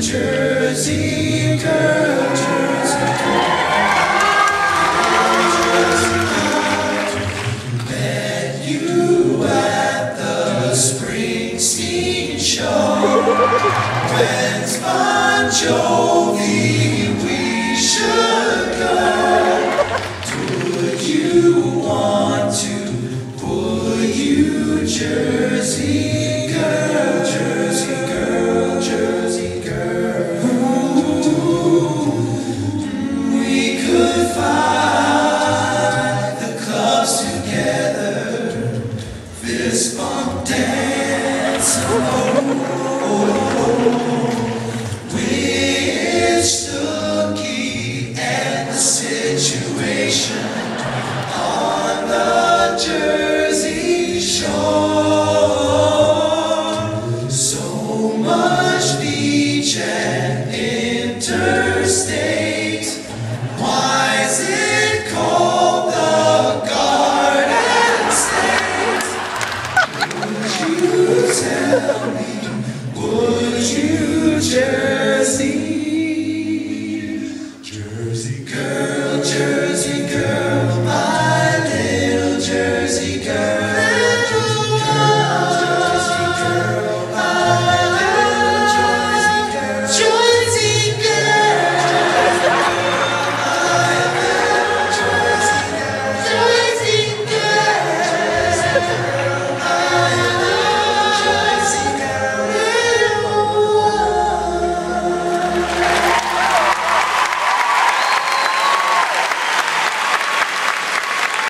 Jersey girl, Met you at the Springsteen show. We should go. Would you want to? Would you, Jersey Jersey girl.